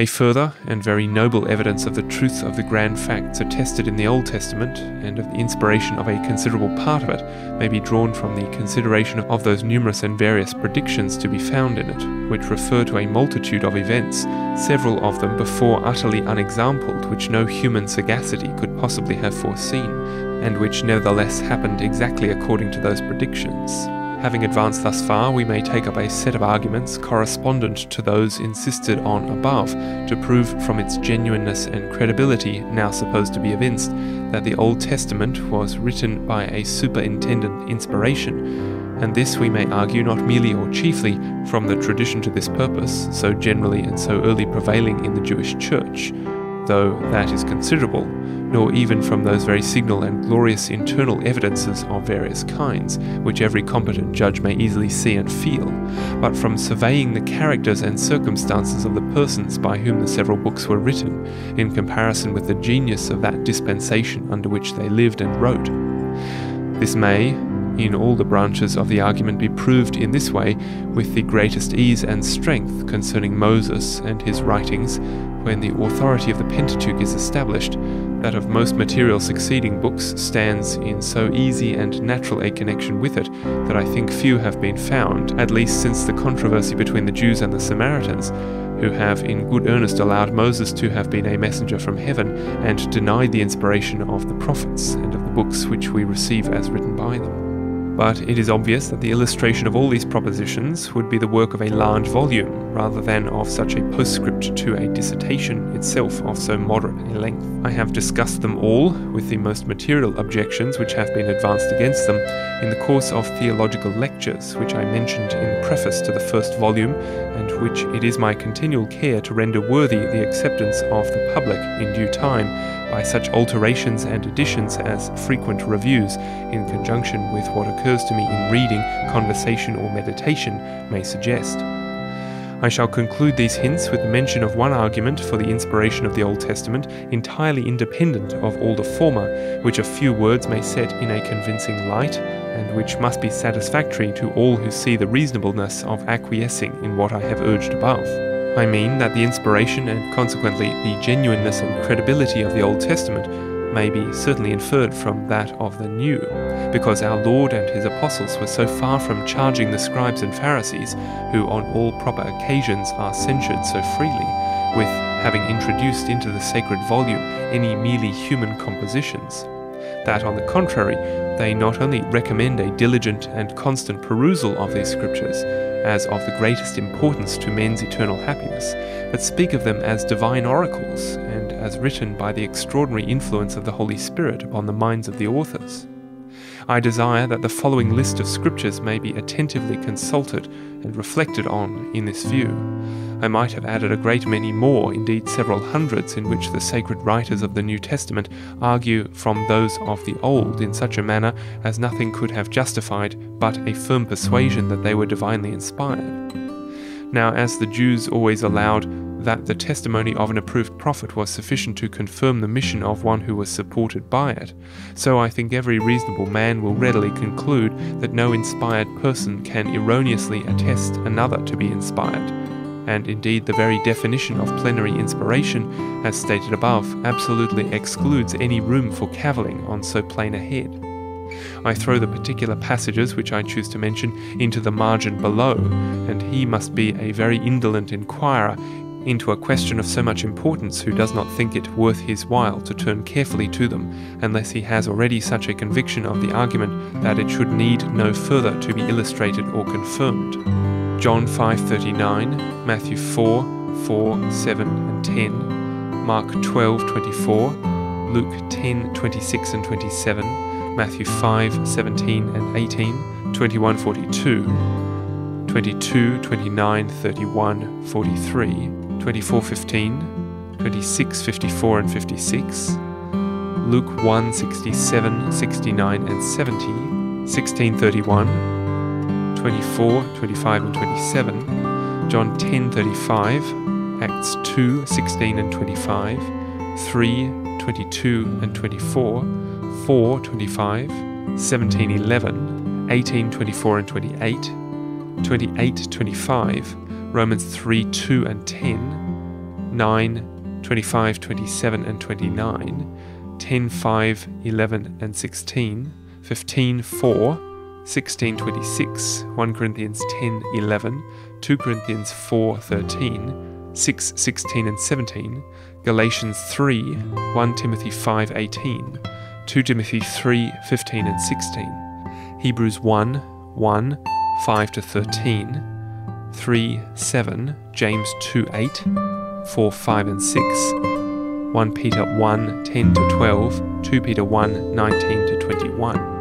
A further and very noble evidence of the truth of the grand facts attested in the Old Testament, and of the inspiration of a considerable part of it, may be drawn from the consideration of those numerous and various predictions to be found in it, which refer to a multitude of events, several of them before utterly unexampled, which no human sagacity could possibly have foreseen, and which nevertheless happened exactly according to those predictions. Having advanced thus far, we may take up a set of arguments correspondent to those insisted on above, to prove from its genuineness and credibility, now supposed to be evinced, that the Old Testament was written by a superintendent inspiration, and this we may argue not merely or chiefly from the tradition to this purpose, so generally and so early prevailing in the Jewish Church, though that is considerable, nor even from those very signal and glorious internal evidences of various kinds, which every competent judge may easily see and feel, but from surveying the characters and circumstances of the persons by whom the several books were written, in comparison with the genius of that dispensation under which they lived and wrote. This may, in all the branches of the argument be proved in this way with the greatest ease and strength concerning Moses and his writings, when the authority of the Pentateuch is established, that of most material succeeding books stands in so easy and natural a connection with it that I think few have been found, at least since the controversy between the Jews and the Samaritans, who have in good earnest allowed Moses to have been a messenger from heaven and denied the inspiration of the prophets and of the books which we receive as written by them but it is obvious that the illustration of all these propositions would be the work of a large volume, rather than of such a postscript to a dissertation itself of so moderate a length. I have discussed them all, with the most material objections which have been advanced against them, in the course of theological lectures, which I mentioned in preface to the first volume, and which it is my continual care to render worthy the acceptance of the public in due time by such alterations and additions as frequent reviews, in conjunction with what occurs to me in reading, conversation, or meditation, may suggest. I shall conclude these hints with the mention of one argument for the inspiration of the Old Testament entirely independent of all the former, which a few words may set in a convincing light, and which must be satisfactory to all who see the reasonableness of acquiescing in what I have urged above. I mean that the inspiration and consequently the genuineness and credibility of the Old Testament may be certainly inferred from that of the New, because our Lord and his apostles were so far from charging the scribes and Pharisees, who on all proper occasions are censured so freely, with having introduced into the sacred volume any merely human compositions, that on the contrary, they not only recommend a diligent and constant perusal of these scriptures, as of the greatest importance to men's eternal happiness, but speak of them as divine oracles and as written by the extraordinary influence of the Holy Spirit upon the minds of the authors. I desire that the following list of scriptures may be attentively consulted and reflected on in this view. I might have added a great many more, indeed several hundreds, in which the sacred writers of the New Testament argue from those of the Old in such a manner as nothing could have justified but a firm persuasion that they were divinely inspired. Now, as the Jews always allowed that the testimony of an approved prophet was sufficient to confirm the mission of one who was supported by it, so I think every reasonable man will readily conclude that no inspired person can erroneously attest another to be inspired and indeed the very definition of plenary inspiration, as stated above, absolutely excludes any room for cavilling on so plain a head. I throw the particular passages which I choose to mention into the margin below, and he must be a very indolent inquirer into a question of so much importance who does not think it worth his while to turn carefully to them, unless he has already such a conviction of the argument that it should need no further to be illustrated or confirmed. John 5:39, Matthew 4, 4, 7 and 10, Mark 12:24, Luke 10:26 and 27, Matthew 5:17 and 18, 21:42, 22, 29, 31, 43, 24:15, 26, 54 and 56, Luke 1, 67, 69 and 70, 1631, 24, 25 and 27, John 10, 35, Acts 2, 16 and 25, 3, 22 and 24, 4, 25, 17, 11, 18, 24 and 28, 28, 25, Romans 3, 2 and 10, 9, 25, 27, and 29, 10, 5, 11, and 16, 15, 4, 16, 26, 1 Corinthians 10, 11, 2 Corinthians 4, 13, 6, 16, and 17, Galatians 3, 1 Timothy 5, 18, 2 Timothy 3, 15, and 16, Hebrews 1, 1, 5 to 13, 3, 7, James 2, 8, 4, 5, and 6, 1 Peter 1, 10 to 12, 2 Peter 1, 19 to 21.